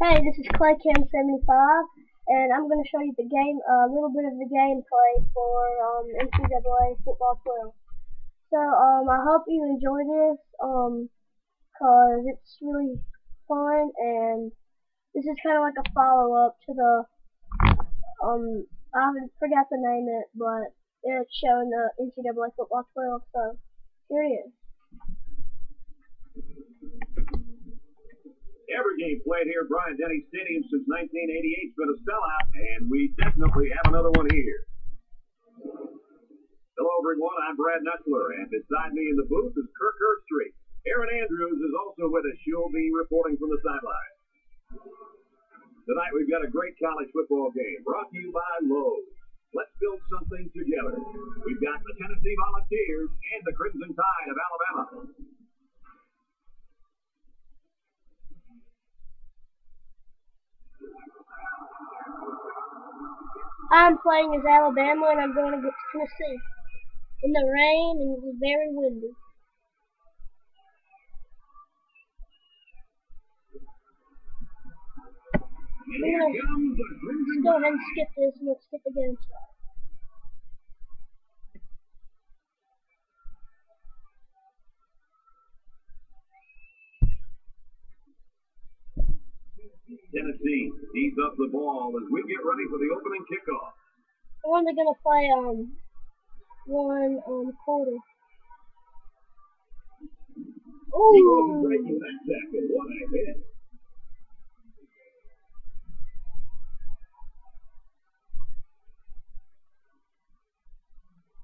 Hey, this is ClayCam75, and I'm going to show you the game, a little bit of the gameplay for um, NCAA Football 12. So, um, I hope you enjoy this, um, cause it's really fun, and this is kind of like a follow-up to the, um, I forgot to name it, but it's showing the NCAA Football 12, so here it is. Every game played here at Bryant-Denny Stadium since 1988 has been a sellout, and we definitely have another one here. Hello, everyone. I'm Brad Nessler, and beside me in the booth is Kirk Herbstreit. Erin Andrews is also with us. She'll be reporting from the sideline. Tonight we've got a great college football game brought to you by Lowe's. Let's build something together. We've got the Tennessee Volunteers and the Crimson Tide of Alabama. I'm playing as Alabama and I'm going against Tennessee. In the rain and it was very windy. Let's go ahead and skip this and let's get the game started. Tennessee heaves up the ball as we get ready for the opening kickoff. We're only gonna play um one um quarter. He goes Ooh, breaking that tackle. What a hit.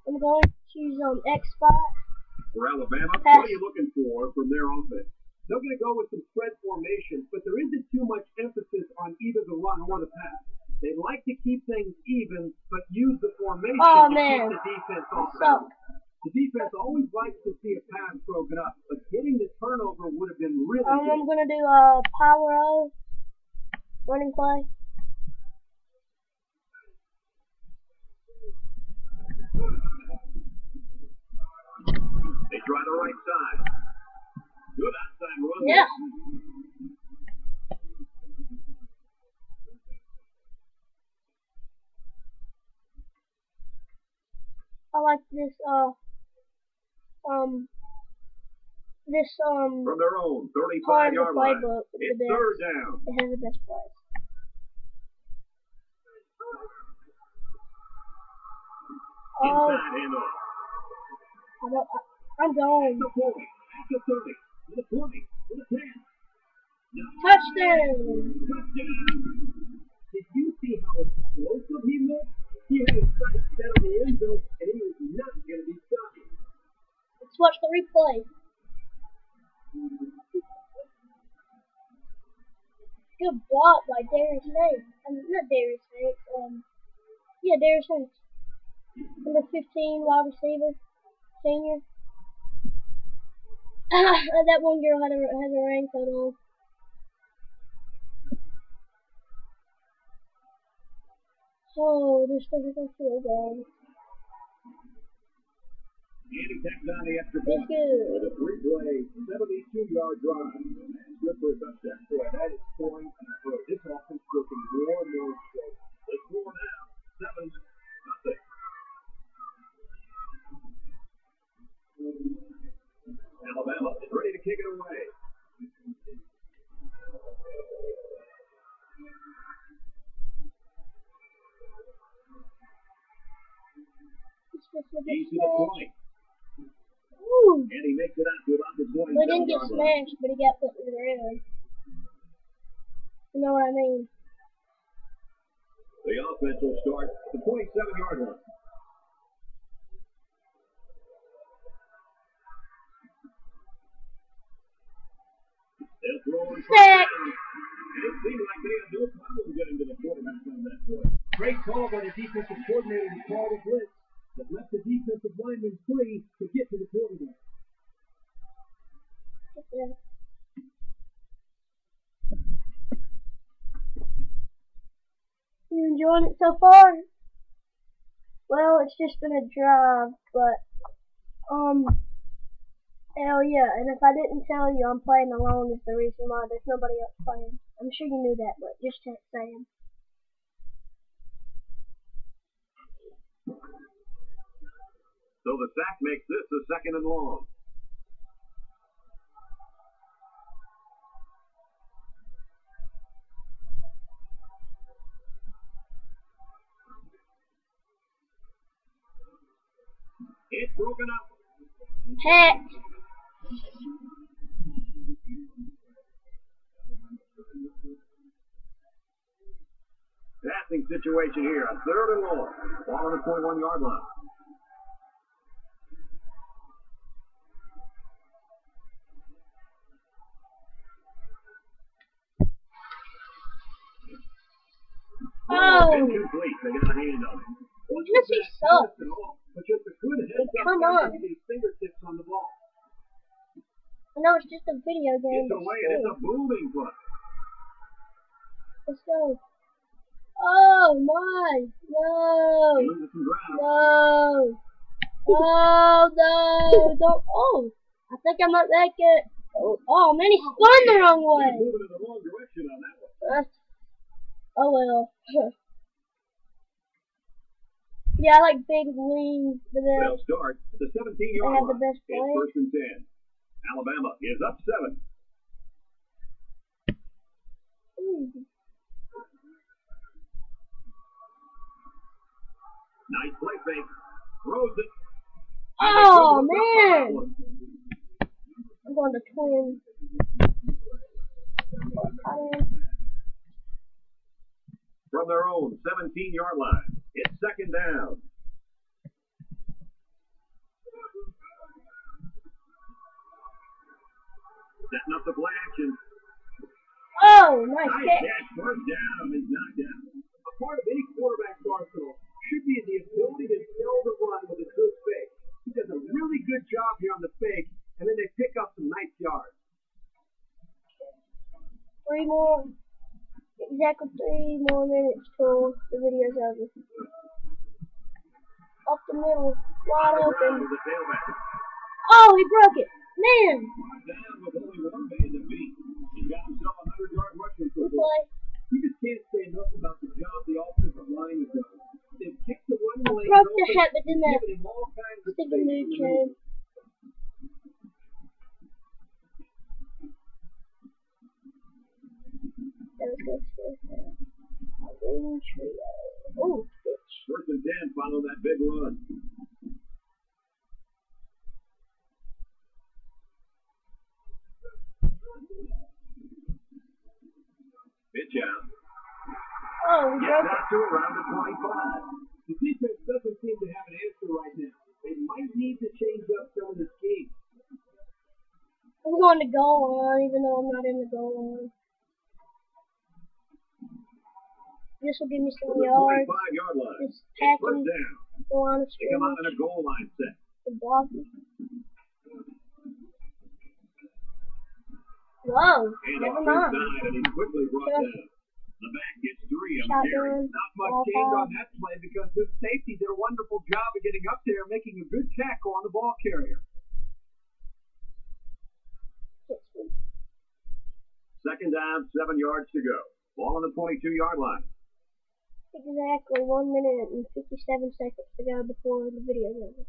I'm going to choose um X spot. For Alabama, Pass. what are you looking for from their offense? They're going to go with some spread formation, but there isn't too much emphasis on either the run or the pass. They like to keep things even, but use the formation Oh, to man. keep the defense off balance. The defense always likes to see a pass broken up, but getting the turnover would have been really um, I'm good. gonna do a power O running play. They try the right side. Good. Yeah. I like this uh um this um From their own part 35 of the yard line. playbook It's the best. third down. It has the best plays. Oh, Inside handoff. I'm, I'm going. The 40. The 30. To the 20. To the 10. Touchdown! Touchdown. Did you see how explosive he looked? He had his sights set on the end zone, and he was not going to be stopped. Let's watch the replay. Good block by Darius Hanks. I mean, not Darius Hanks. Um, yeah, Darius Hanks. Number 15, wide receiver, senior. That one girl had a has a raincoat on. Oh, this doesn't feel good. And he tacks on the extra It's point. good. With a three-play, 72-yard drive. That's good for a touchdown. Boy, that is scoring. This offense looking more and more He's to the point. Ooh. And he makes it out to about the 27 Well, he didn't get smashed, but he got put in the ground. You know what I mean? The offense will start at the 27 yard line. They'll throw on first Sack. down. And it seemed like they had no problem getting to the quarterback on that play. Great call by the defensive coordinator to call the blitz that left the defensive lineman free to get to the quarterback. Yeah. You enjoying it so far? Well, it's just been a drive, but um, Hell yeah, and if I didn't tell you I'm playing alone is the reason why there's nobody else playing. I'm sure you knew that, but just saying. So the sack makes this a second and long. It's broken up. Heck. Passing situation here, a third and long. Ball on the 21 yard line. Oh. Incomplete. They got a hand on it. Jesse sucks. But just a good heads up Come on. fingertips on the ball. I know it's just a video game. It's away, and it's a booming play. Let's go. Oh my! No! Loses some ground. No! Oh no! Don't! Oh! I think I might make it. Oh, oh man, he spun the wrong way. moving in the wrong direction on that one. Uh, oh well. Yeah, I like big wings, but then They'll start at the 17 they yard have the line. best It's play. first and 10. Alabama is up seven. Ooh. Nice play fake. Throws it. Oh And they couldn't look up on that man! I'm going to twin. From their own 17 yard line. It's second down. Setting up the play action. Oh, nice Nice catch. First down. He's knocked down. A part of any quarterback's arsenal should be the ability to sell the run with a good fake. He does a really good job here on the fake, and then they pick up some nice yards. Three more, exactly three more minutes till the video's over. Up the middle, wide On the ground open. with the tailback. Oh, he broke it. Man, Down with only one man to beat. He got himself a 100 yard rushing good play. You just can't say enough about the job the offensive line has done. They've kicked the lanes Broke the hat, but then that given him all kinds of stinking space dude to came. maneuver. That was good stuff. Green trio. Oh, bitch. First and 10. Follow that big run. Pitch out. Oh, he Gets broke out to around the 25. The defense doesn't seem to have an answer right now. They might need to change up some of the schemes. I'm going to goal line, even though I'm not in the goal line. This will give me some yards. 25 yard line. Just First tackling down. the line of They come out in a goal line set. The blocking. Whoa, And never mind. and he's quickly brought down. The back gets three Shotgun. Terry. Not much gained on that play because this safety did a wonderful job of getting up there and making a good tackle on the ball carrier. Second down, seven yards to go. Ball on the 22 yard line. Exactly one minute and 57 seconds to go before the video over.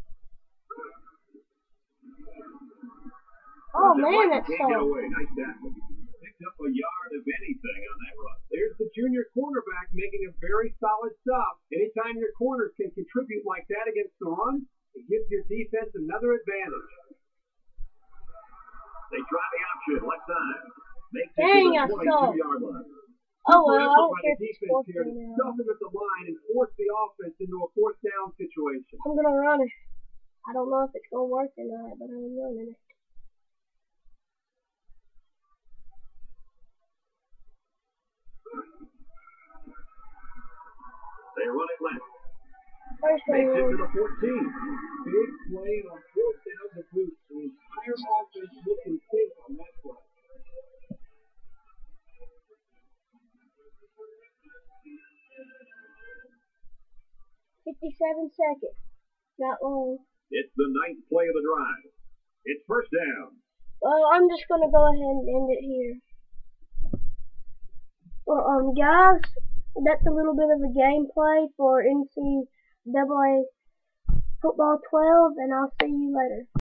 Oh man, that's so. Nice tackle. Picked up a yard of anything on that run. There's the junior cornerback making a very solid stop. Anytime your corners can contribute like that against the run, it gives your defense another advantage. They try the option, left side. Makes it Dang, to I the saw. 22 yard line. Oh well, I don't by care the defense here to stuff him at the line and force the offense into a fourth down situation. I'm gonna run it. I don't know if it's gonna work or not, but I'm running it. They run it left. First Makes it to the 14. Big play on fourth down to boot. The entire offense looking 57 seconds. Not long. It's the ninth play of the drive. It's first down. Well, I'm just going to go ahead and end it here. Well, um, guys, that's a little bit of a gameplay for NCAA Football 12, and I'll see you later.